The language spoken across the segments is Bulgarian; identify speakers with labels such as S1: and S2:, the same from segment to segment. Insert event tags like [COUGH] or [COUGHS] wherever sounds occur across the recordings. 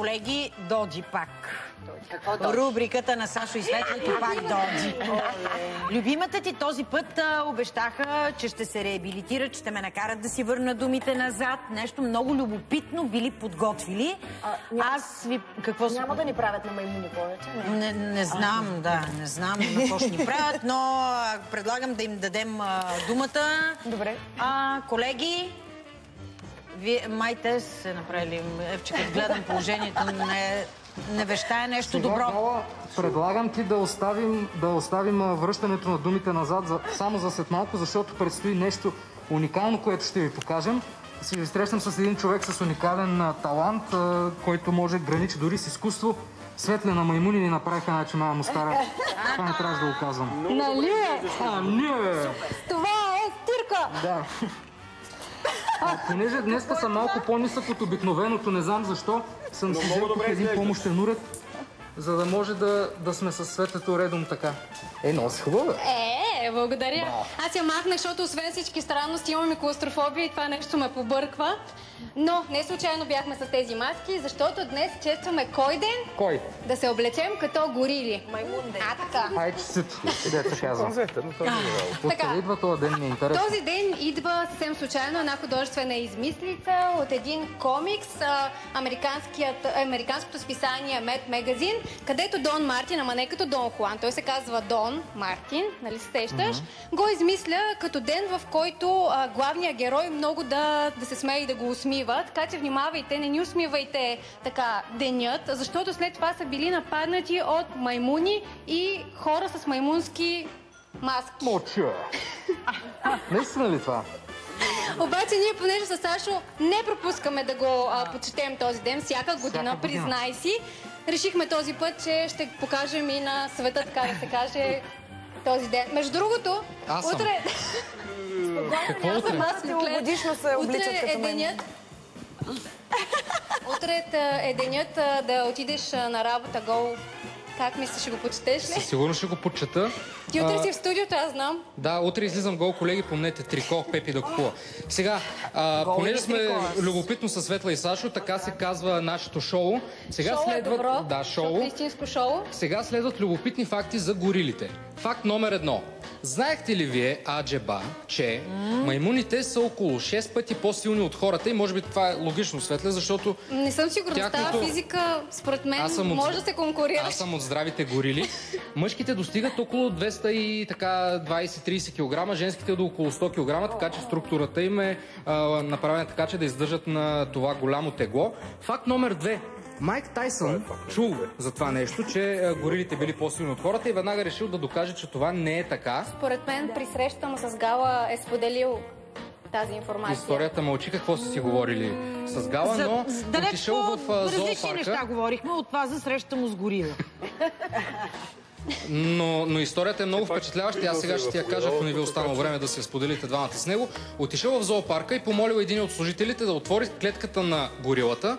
S1: колеги, Доджи пак.
S2: Какво Доджи?
S1: Рубриката на Сашо и Светлето пак Доджи. Любимата ти този път а, обещаха, че ще се реабилитират, ще ме накарат да си върна думите назад. Нещо много любопитно били подготвили.
S2: А,
S1: Аз ви... Какво
S2: Няма да ни правят на маймуни повече. Не.
S1: Не, не знам, да, не знам на какво ще ни правят, но предлагам да им дадем а, думата.
S2: Добре.
S1: А, колеги, вие май те се направили, Евче, като гледам положението, не, не вещае нещо
S3: Сега,
S1: добро.
S3: Гала, предлагам ти да оставим, да оставим връщането на думите назад за, само за след малко, защото предстои нещо уникално, което ще ви покажем. Ще ви срещам с един човек с уникален а, талант, а, който може граничи дори с изкуство. Светле на маймуни ни направиха една чумава му стара. Това не трябваше да го казвам.
S2: Нали?
S3: А, не!
S2: Това е стирка!
S3: Да. А, понеже днес съм малко по-нисък от обикновеното, не знам защо, съм си взел тук един помощен уред, за да може да, да сме със светлето редом така. Е, много си хубава.
S4: Е, благодаря. Аз я махнах, защото освен всички странности имам и клаустрофобия и това нещо ме побърква. Но не случайно бяхме с тези маски, защото днес честваме кой ден?
S3: Кой?
S4: Да се облечем като горили.
S2: Маймун ден.
S4: А, така.
S3: Ай, че си, дето се казва. Откъде
S4: Така.
S3: идва този ден ми е интересно.
S4: Този ден идва съвсем случайно една художествена измислица от един комикс, американското списание Mad Magazine, където Дон Мартин, ама не като Дон Хуан, той се казва Дон Мартин, нали се сещаш, го измисля като ден, в който главният герой много да, да се смее и да го усмива. Така че внимавайте, не ни усмивайте така денят, защото след това са били нападнати от маймуни и хора с маймунски маски.
S3: Моча! [LAUGHS] Наистина ли това?
S4: Обаче ние, понеже с Сашо не пропускаме да го а, почетем този ден, всяка година,
S3: Всяка година.
S4: признай си, решихме този път, че ще покажем и на света, така да се каже, този ден. Между другото,
S5: Аз съм.
S4: утре... Аз Люкле.
S2: Годишно се обличат
S4: Утре е денят... Утре е денят а, да отидеш а, на работа гол. Как мислиш, ще го почетеш ли?
S5: Със сигурност ще го почета.
S4: Ти утре
S5: А,
S4: си в студиото, аз знам.
S5: Да, утре излизам гол, колеги, помнете, трико, Пепи да купува. Сега, а,
S1: Гол
S5: понеже сме
S1: трико?
S5: любопитно с Светла и Сашо, така се казва нашето шоу. Сега
S4: шоу е
S5: следват,
S4: добро,
S5: да, шоу.
S4: е истинско шоу.
S5: Сега следват любопитни факти за горилите. Факт номер едно. Знаехте ли вие, Аджеба, че маймуните са около 6 пъти по-силни от хората и може би това е логично, Светле, защото
S4: Не съм сигурна.
S5: Тяхното-
S4: тази физика, според мен,
S5: от-
S4: може да се конкурираш.
S5: Аз съм от здравите горили. [LAUGHS] Мъжките достигат около 200 и така 20-30 кг, женските до около 100 кг, така че структурата им е а, направена така, че да издържат на това голямо тегло. Факт номер две. Майк Тайсън чул за това нещо, че а, горилите били по-силни от хората и веднага решил да докаже, че това не е така.
S4: Според мен при срещата му с Гала е споделил тази информация.
S5: Историята мълчи какво са си говорили с Гала,
S1: За,
S5: но
S1: за далеч
S5: отишъл в
S1: по
S5: а,
S1: различни неща
S5: зоопарка.
S1: говорихме от това за среща му с горила. [LAUGHS]
S5: Но, но историята е много впечатляваща. Аз сега ще ти я кажа, ако не ви е останало време да се споделите двамата с него. Отишъл в зоопарка и помолил един от служителите да отвори клетката на горилата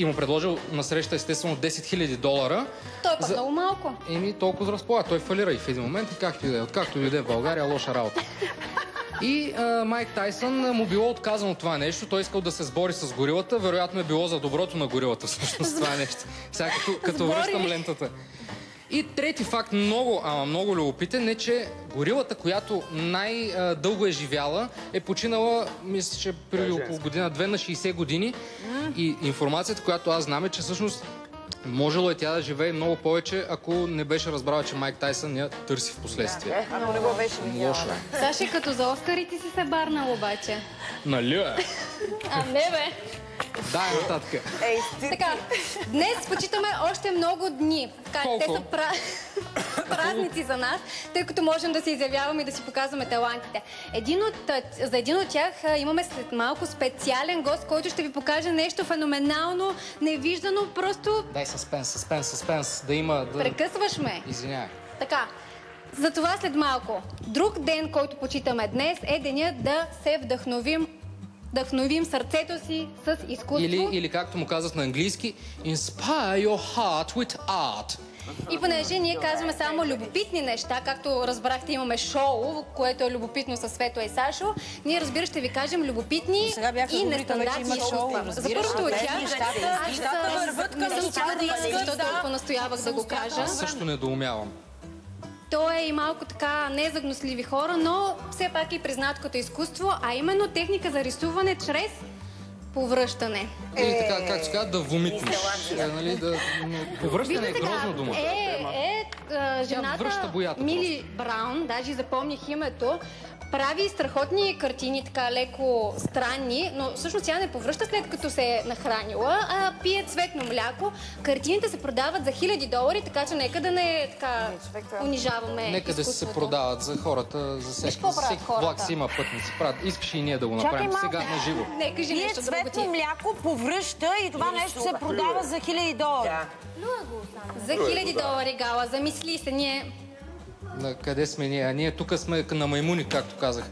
S5: и му предложил на среща естествено 10 000 долара.
S4: Той е пък
S5: За-
S4: много малко.
S5: Еми, толкова разполага. Той фалира и в един момент, и както и да е. Откакто дойде в България, лоша работа. [LAUGHS] И а, Майк Тайсън а, му било отказано това нещо. Той искал да се сбори с горилата. Вероятно е било за доброто на горилата всъщност това нещо. Сега като, като връщам лентата. И трети факт, много, ама много любопитен, е, че горилата, която най-дълго е живяла, е починала, мисля, че преди около година-две на 60 години. И информацията, която аз знам е, че всъщност можело е тя да живее много повече, ако не беше разбрала, че Майк Тайсън я търси в последствие.
S2: Ако не го беше видяла.
S5: Лошо е.
S4: Саши, като за Оскарите си се барнал обаче.
S5: Нали е?
S4: А, не бе.
S5: Дай нататък.
S2: Ей, стирки.
S4: Така, днес почитаме още много дни. Така,
S5: Колко?
S4: те са пра... [COUGHS] празници за нас, тъй като можем да се изявяваме и да си показваме талантите. Един от, за един от тях имаме след малко специален гост, който ще ви покаже нещо феноменално, невиждано, просто
S5: Дай съспенс, съспенс, съспенс, да има... Да...
S4: прекъсваш ме.
S5: Извинявай.
S4: Така, за това след малко. Друг ден, който почитаме днес, е денят да се вдъхновим вдъхновим сърцето си с изкуство.
S5: Или, или както му казват на английски, inspire your heart with art.
S4: И понеже ние казваме само любопитни неща, както разбрахте имаме шоу, което е любопитно със Свето и Сашо, ние разбира ще ви кажем любопитни и нестандартни
S1: шоу.
S4: За първото от тях,
S1: нещата-
S4: аз не съм
S1: това
S4: чула
S1: да
S4: защо
S1: искат, да.
S4: толкова настоявах да го кажа.
S5: Аз също недоумявам.
S4: То е и малко така незагносливи хора, но все пак и признат като изкуство, а именно техника за рисуване чрез повръщане.
S5: Или така, както се казва, да вомитнеш. Е, нали, да... Повръщане е грозна дума.
S4: Е, е, жената Мили Браун, даже запомних името, прави страхотни картини, така леко странни, но всъщност тя не повръща след като се е нахранила, а пие цветно мляко. Картините се продават за хиляди долари, така че нека да не така унижаваме
S5: Нека да се продават за хората, за всеки, за
S4: правят
S5: всеки
S4: хората?
S5: влак си има пътници. Правят. Искаш и ние да го
S1: Чакай
S5: направим
S1: малко.
S5: сега на живо.
S4: Не, кажи
S1: Ние
S4: нещо
S1: цветно
S4: ти.
S1: мляко повръща и това нещо се продава за хиляди долари.
S4: За хиляди долари гала, замисли се, ние
S5: На къде сме ние? А ние тук сме на маймуни, както казах.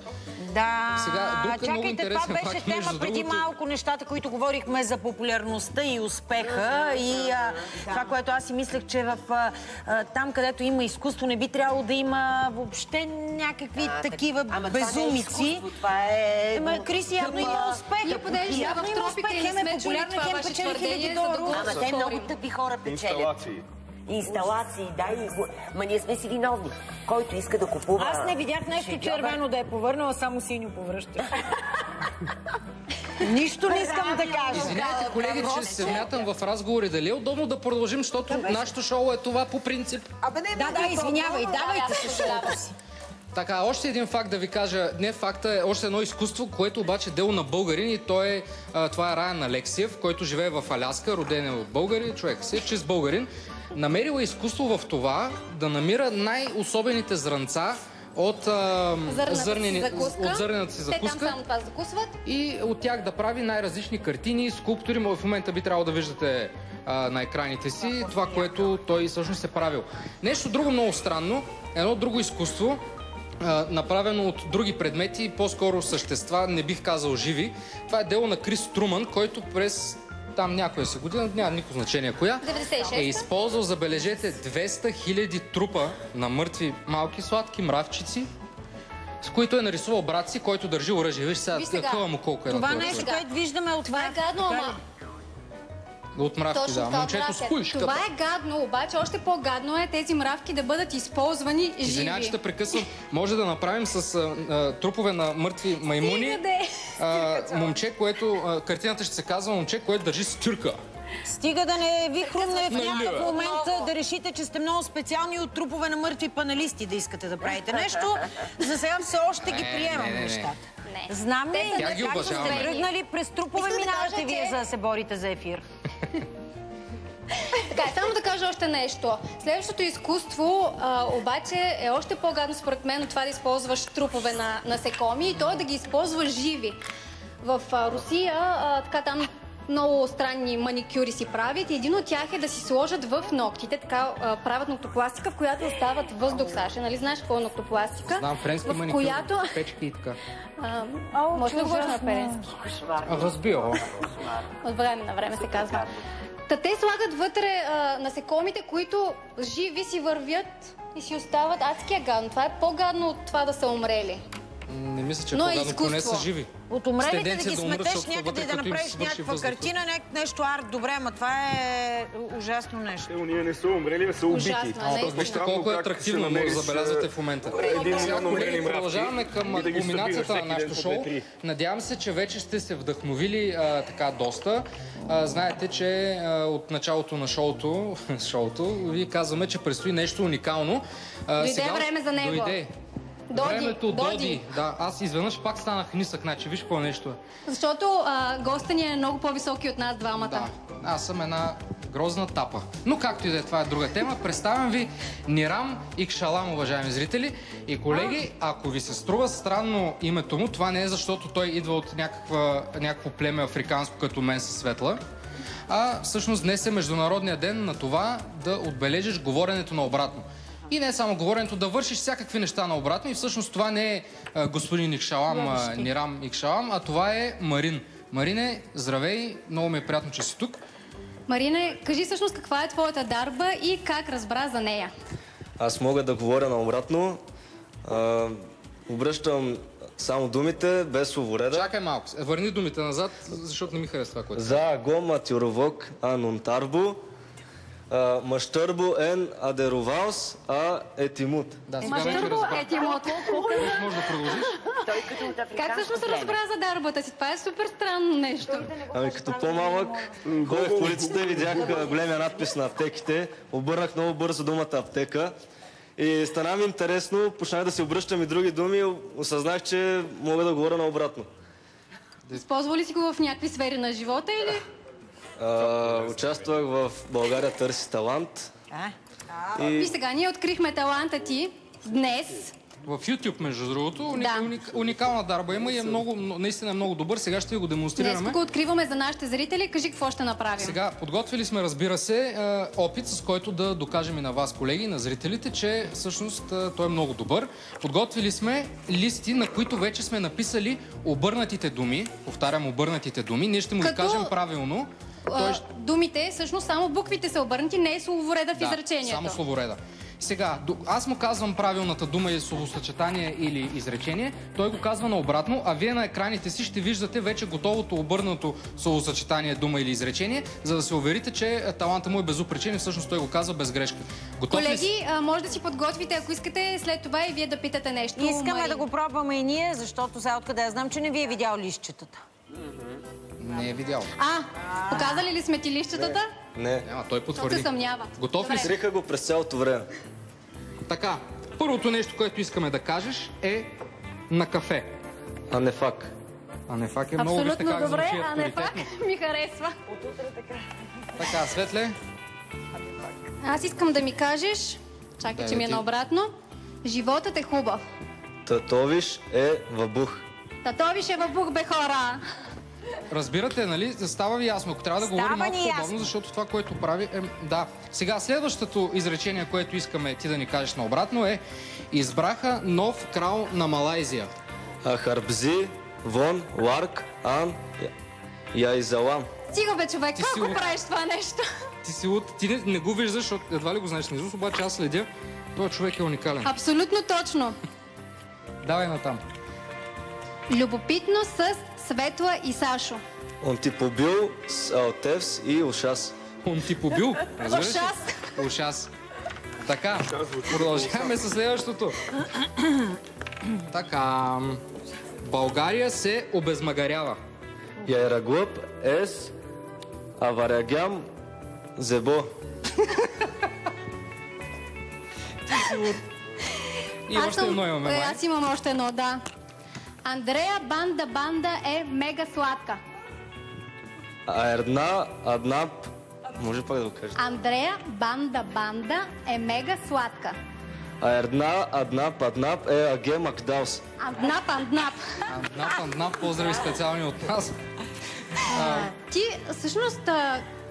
S1: Да,
S5: Сега, друг много
S1: чакайте, това беше
S5: факт,
S1: тема преди
S5: другото.
S1: малко, нещата, които говорихме за популярността и успеха и а, това, което аз си мислех, че в а, а, там, където има изкуство, не би трябвало да има въобще някакви такива
S2: Ама това не е
S1: безумици.
S2: изкуство, това е...
S1: Ема, Криси, явно има успех.
S4: Ние понеже
S1: Явно
S4: в
S1: успех.
S4: не
S1: Хем е
S4: сме чули
S1: популярна,
S4: това
S1: хем
S4: ваше
S1: печели
S4: твърдение,
S1: хиляди
S4: за да
S1: долара.
S4: го
S2: Ама те много тъпи хора печелят.
S6: Инсталации.
S2: Инсталации, да, и... Ма ние сме си виновни. Който иска да купува...
S1: Аз не видях нещо
S2: шеджоба,
S1: червено да е повърнала, само синьо повръща. [LAUGHS] Нищо не искам да кажа.
S5: Извинявайте, колеги, че се вмятам в разговори. Дали е удобно да продължим, защото нашето шоу е това по принцип.
S2: Абе не,
S1: Да, да, извинявай, давайте се шоуто си.
S5: Така, още един факт да ви кажа. Не факта е още едно изкуство, което обаче е дело на българин и то е, а, това е Раян Алексиев, който живее в Аляска, роден е от българи, човек си е чист българин. Намерил е изкуство в това да намира най-особените зранца от, а,
S4: Зърната си
S5: зърнени-
S4: закуска.
S5: от зърнената си
S4: Те там
S5: закуска
S4: само това закусват.
S5: и от тях да прави най-различни картини, скулптури. В момента би трябвало да виждате а, на екраните си това, което той всъщност е правил. Нещо друго много странно, едно друго изкуство, направено от други предмети, по-скоро същества, не бих казал живи. Това е дело на Крис Труман, който през там някоя си година, няма никакво значение коя,
S4: 96-та.
S5: е използвал, забележете, 200 хиляди трупа на мъртви малки сладки мравчици, с които е нарисувал брат си, който държи оръжие. Виж сега,
S4: Виж сега.
S5: му колко е
S1: Това
S5: на
S1: нещо, което виждаме от
S4: Това е гадно, ама
S5: От мравки,
S4: точно
S5: да.
S4: така.
S5: Момчето с куишката.
S4: Това е гадно, обаче още по-гадно е тези мравки да бъдат използвани живи.
S5: Извинявай, че те прекъсвам. Може да направим с а, а, трупове на мъртви маймуни.
S4: Стига де.
S5: А, момче, което... А, картината ще се казва момче, което държи стюрка.
S1: Стига да не ви хрумне в някакъв момент да решите, че сте много специални от трупове на мъртви паналисти да искате да правите нещо. За сега все още ги приемам
S5: не, не, не.
S1: нещата.
S4: Не.
S1: Знам ли, как сте тръгнали през трупове, минавате вие за да се борите за ефир.
S4: Така, само да кажа още нещо. Следващото изкуство а, обаче е още по-гадно според мен от това да използваш трупове на насекоми и то е да ги използваш живи. В а, Русия а, така там много странни маникюри си правят един от тях е да си сложат в ногтите, така а, правят ноктопластика, в която остават въздух, Саша. Нали знаеш какво е ноктопластика?
S5: Знам френски
S4: в
S5: маникюр,
S4: която...
S5: печки и така. [LAUGHS]
S4: А, може ли да говориш на френски?
S5: Разбира.
S4: От време на време се казва. Та те слагат вътре а, насекомите, които живи си вървят и си остават адския гадно. Това е по-гадно от това да са умрели.
S5: Не мисля, че
S4: Но е
S5: поне са живи.
S1: От умрелите да ги
S5: да умрат,
S1: сметеш някъде и да направиш някаква картина, нещо арт, добре, ама това е ужасно нещо.
S6: Те, уния не са умрели, а са убити.
S4: Ужасно,
S5: вижте колко е атрактивно, може да забелязвате в момента. Сега, колеги, продължаваме към кулминацията на
S6: по
S5: шоу. Надявам се, че вече сте се вдъхновили така доста. Знаете, че от началото на шоуто, [LAUGHS] шоуто ви казваме, че предстои нещо уникално.
S4: Дойде време за него.
S5: Дойде.
S4: Доди,
S5: Времето
S4: Доди.
S5: доди. Да, аз изведнъж пак станах нисък, значи виж какво нещо е.
S4: Защото а, госта ни е много по-високи от нас двамата.
S5: Да, аз съм една грозна тапа. Но както и да е, това е друга тема. Представям ви Нирам Икшалам, уважаеми зрители. И колеги, ако ви се струва странно името му, това не е защото той идва от някаква, някакво племе африканско като мен със светла, а всъщност днес е Международния ден на това да отбележиш говоренето на обратно. И не само говоренето, да вършиш всякакви неща на обратно. И всъщност това не е господин Икшалам, Нирам Икшалам, а това е Марин. Марине, здравей, много ми е приятно, че си тук.
S4: Марине, кажи всъщност каква е твоята дарба и как разбра за нея.
S7: Аз мога да говоря наобратно. А, обръщам само думите, без словореда.
S5: Чакай малко. Върни думите назад, защото не ми харесва това, което.
S7: За гома тюровок анунтарбо, мащърбо ен адероваус, а етимут.
S5: Да, сега вече
S4: Мащърбо
S5: разбрах.
S4: е Тимот.
S5: Може да продължиш?
S2: Той като от
S4: Как
S2: африканско
S4: всъщност
S2: племе.
S4: разбра за дарбата си? Това е супер странно нещо.
S7: Ами като по-малък, ходех в улицата и видях а, големия надпис на аптеките. Обърнах много бързо думата аптека. И стана ми интересно, почнах да си обръщам и други думи осъзнах, че мога да говоря наобратно.
S4: Използва ли си го в някакви сфери на живота или?
S7: А, участвах в България търси талант.
S1: А?
S4: И сега ние открихме таланта ти днес.
S5: В YouTube, между другото, уни-
S4: Да.
S5: уник- уникална дарба има и е много, наистина е много добър. Сега ще ви го
S4: Днес
S5: демонстрираме.
S4: го откриваме за нашите зрители. Кажи какво ще направим.
S5: Сега, подготвили сме, разбира се, опит, с който да докажем и на вас, колеги, и на зрителите, че всъщност той е много добър. Подготвили сме листи, на които вече сме написали обърнатите думи. Повтарям, обърнатите думи. Ние ще му ги
S4: Като-
S5: кажем правилно.
S4: А, думите, всъщност само буквите са обърнати, не е словореда в
S5: Да,
S4: изречението.
S5: само словореда. Сега, аз му казвам правилната дума или словосъчетание или изречение, той го казва наобратно, а вие на екраните си ще виждате вече готовото обърнато словосъчетание, дума или изречение, за да се уверите, че е, таланта му е безупречен и всъщност той го казва без грешка. Готов ли?
S4: Колеги, а, може да си подготвите, ако искате, след това и вие да питате нещо.
S1: Искаме
S4: Мари.
S1: да го пробваме и ние, защото сега откъде я знам, че не ви е видял лищетата.
S5: Не е видял.
S4: А, показали ли сме ти лищетата?
S7: Не.
S5: Няма, той
S4: Защото се
S5: потвърди.
S4: съмнява.
S5: Готов ли си?
S7: Сриха го през цялото време.
S5: Така, първото нещо, което искаме да кажеш е на кафе.
S7: А не фак.
S5: А не фак е много вижте
S4: Абсолютно
S5: как
S4: добре,
S5: звучи
S4: а не
S5: авторитетно.
S4: ми харесва.
S5: Така, Светле,
S4: Аз искам да ми кажеш, чакай, че ми е
S5: ти.
S4: наобратно, животът е хубав.
S7: Татовиш е в бух.
S4: Татовиш е в бух, бе хора.
S5: Разбирате, нали? Става ви ясно. Ако трябва да говорим
S1: Става
S5: малко
S1: ни
S5: по-бавно, защото това, което прави е... Да. Сега, следващото изречение, което искаме ти да ни кажеш наобратно е Избраха нов крал на Малайзия.
S7: Харбзи, вон, ларк, ан, я- яйзалам.
S4: Стига бе, човек,
S5: Ти
S4: как
S5: си
S4: правиш това нещо?
S5: Ти си от... Ти не, не го виждаш, защото едва ли го знаеш наизуст, обаче аз следя. Той човек е уникален.
S4: Абсолютно точно.
S5: Давай натам.
S4: Любопитно с Светла и Сашо.
S7: Он ти побил с алтевс и ушас.
S5: Он ти побил. разбираш ли?
S4: Ушас.
S5: Ушас. Така, продължаваме с следващото. Така. България се обезмагарява.
S7: Яйраглъп ес аварягям зебо.
S5: И
S4: Аз
S5: още
S4: съм-
S5: едно имаме.
S4: Е,
S5: май.
S4: Аз имам още едно, да. Андрея Банда Банда е мега сладка.
S7: А една аднап... Може пак да го кажете.
S4: Андрея Банда Банда е мега сладка.
S7: А една аднап аднап е аге макдаус.
S4: Анднап, анднап.
S5: Анднап, анднап, поздрави специални от нас.
S4: Ти всъщност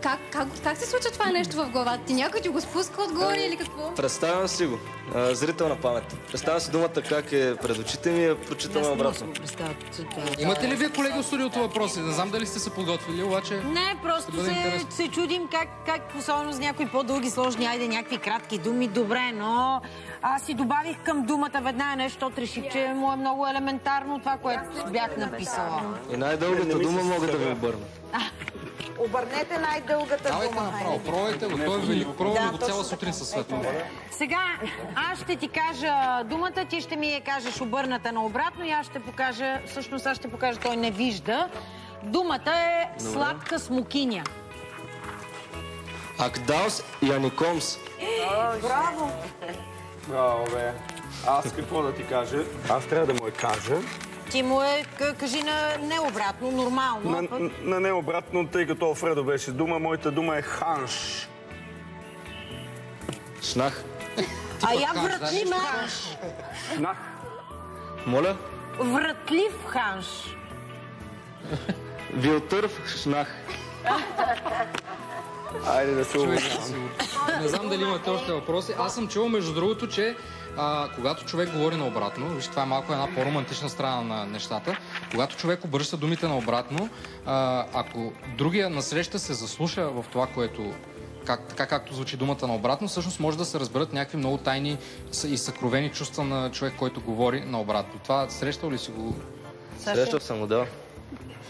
S4: как, как, как се случва това нещо в главата ти? Някой ти го спуска отгоре или какво?
S7: Представям си го. А, зрителна памет. Представям си думата как е пред очите ми и я прочитам обратно.
S5: Имате ли вие, колеги, от студиото въпроси? Не знам дали сте се подготвили, обаче...
S1: Не, просто се, се чудим как, как особено с някои по-дълги, сложни, айде някакви кратки думи. Добре, но аз си добавих към думата веднага нещо, защото реших, че му е много елементарно това, което бях написала.
S7: И най-дългата дума мога да ви обърна. [LAUGHS]
S1: Обърнете най-дългата
S5: Давайте направо, пробвайте го. Той е велик. Пробваме го цяла сутрин със светло.
S1: Сега аз ще ти кажа думата, ти ще ми я кажеш обърната наобратно и аз ще покажа, всъщност аз ще покажа, той не вижда. Думата е сладка смокиня.
S7: Акдаус яникомс.
S6: Браво, бе. Аз какво да ти кажа? Аз трябва да му я кажа.
S1: Ти му е, кажи на не обратно, нормално.
S6: На,
S1: пък-
S6: на не обратно, тъй като Алфредо беше дума, моята дума е ханш.
S7: Шнах.
S1: А я вратлив ханш.
S6: Шнах.
S7: Моля?
S1: Вратлив ханш.
S7: Вилтърв шнах. [LAUGHS]
S6: Айде да се уважавам.
S5: не знам дали имате още въпроси. Аз съм чувал, между другото, че а, когато човек говори наобратно, виж, това е малко една по-романтична страна на нещата, когато човек обръща думите наобратно, а, ако другия насреща се заслуша в това, което как, така както звучи думата наобратно, всъщност може да се разберат някакви много тайни и съкровени чувства на човек, който говори наобратно. Това срещал ли си го?
S7: Срещал съм го, да.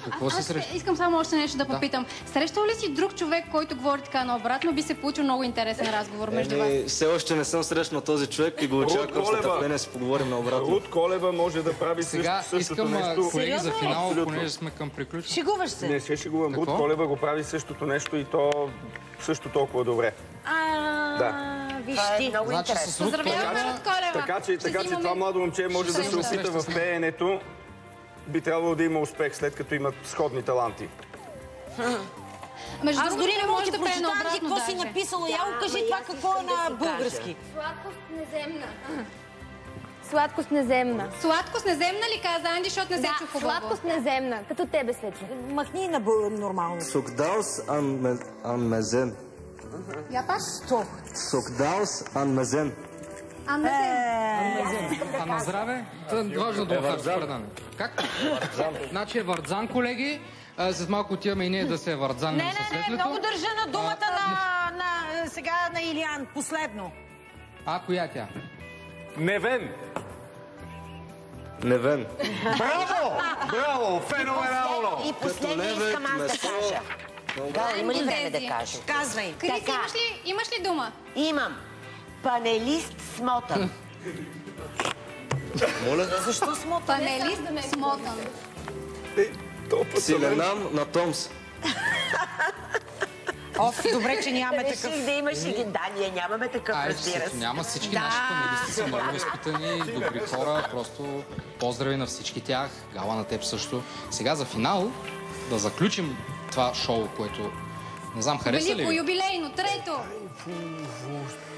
S5: Какво си
S4: Аз
S5: срещал?
S4: искам само още нещо да попитам. Срещал ли си друг човек, който говори така наобратно? Би се получил много интересен разговор между вас.
S7: Все още не съм срещнал този човек и го очаквам с нетърпение да си поговорим наобратно.
S6: Руд Колева може да прави
S5: Сега
S6: също, същото
S5: искам,
S6: нещо.
S5: колеги, за финал,
S6: Абсолютно.
S5: понеже сме към приключване.
S1: Шегуваш се.
S6: Не се шегувам. Руд? Колева го прави същото нещо и то също толкова добре.
S1: А,
S6: Да.
S1: виж
S2: Това е
S1: ти.
S2: много
S5: Значи
S2: интересно.
S5: Руд
S4: Поздравяваме
S5: Колева
S4: от Колева!
S6: Така че, така че това младо момче може да се
S5: се
S6: опита в
S5: среща
S6: пеенето. Би трябвало да има успех, след като имат сходни таланти.
S4: Между
S1: Аз дори не мога
S4: може
S1: да прочитам ти какво си написала. Я
S2: Да,
S1: го кажи това какво е на български.
S8: Сладкост неземна. Сладкост неземна.
S4: Сладкост неземна ли каза Анди, защото не се чу хубаво?
S8: сладкост неземна. Като тебе се чу.
S1: Махни на нормално.
S7: Сокдаус ан, ан мезен.
S4: Я паш?
S7: Сокдаус ан
S4: А,
S5: на здраве? Та, Важно да го предане. Как? Значи е върдзан, колеги. След малко отиваме и ние да се върдзанем
S1: Не, не, не, много държа на думата на, на, е, сега на Илиан. Последно.
S5: А, коя е тя?
S6: Невен!
S7: Невен.
S6: Браво! Браво! Феноменално!
S2: И последния
S7: левек,
S2: искам аз да кажа. Да, има ли време да кажа?
S1: Казвай.
S4: Крис,
S2: Така.
S4: имаш ли, имаш ли дума?
S2: Имам. Панелист смотан.
S7: Моля?
S1: Защо смота?
S4: Панелист смотан.
S6: Е,
S7: Силенам на Томс.
S1: Оф, добре, че нямаме такъв.
S2: Реших да имаш и ги. Да, ние нямаме такъв,
S5: Ай,
S2: разбира се.
S5: няма всички
S1: Да.
S5: наши панелисти са много възпитани, добри хора, просто поздрави на всички тях, гала на теб също. Сега за финал да заключим това шоу, което не знам, хареса ли
S4: Велико,
S5: ви?
S4: юбилейно, трето.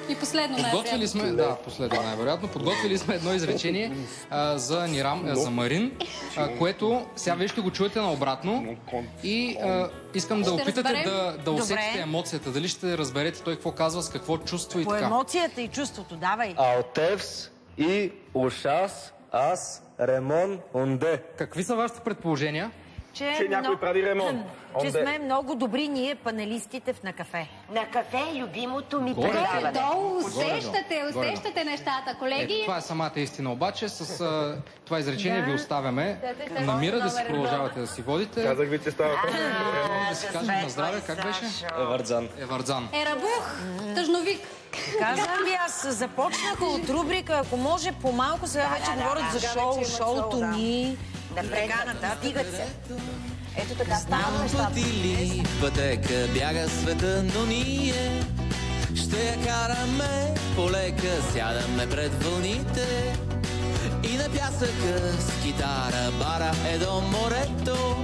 S4: И последно
S5: Подготвили сме, да, последно най-вероятно, подготвили сме едно изречение а, за Нирам, а, за Марин, а, което сега вие ще го чуете наобратно и а, искам да
S4: Ще
S5: опитате
S4: разберем.
S5: да, да
S1: Добре.
S5: усетите емоцията, дали ще разберете той какво казва, с какво чувства и
S1: По
S5: така.
S1: емоцията и чувството, давай.
S7: Алтевс и Ушас аз Ремон Онде.
S5: Какви са вашите предположения?
S6: Че някой прави ремонт.
S1: Че
S6: Онде.
S1: сме много добри ние, панелистите в на кафе.
S2: На кафе любимото ми
S5: Горе.
S2: предаване.
S4: Долу усещате, усещате нещата, колеги.
S5: Ето, това е самата истина, обаче с а, това изречение ви оставяме на мира да си продължавате да си водите.
S6: Казах ви, че става
S5: Да си кажем на здраве, как беше?
S7: Евардзан.
S5: Евардзан.
S4: Ерабух, тъжновик.
S1: Казвам ви, аз започнаха от рубрика, ако може по-малко, сега вече
S2: да,
S1: говорят
S2: да.
S1: за шоу, шоуто
S2: шоу, да.
S1: ни. Нататък.
S2: стигат се. Ето така стават нещата.
S9: пътека бяга света, но ние ще я караме полека, сядаме пред вълните и на пясъка с китара бара е до морето.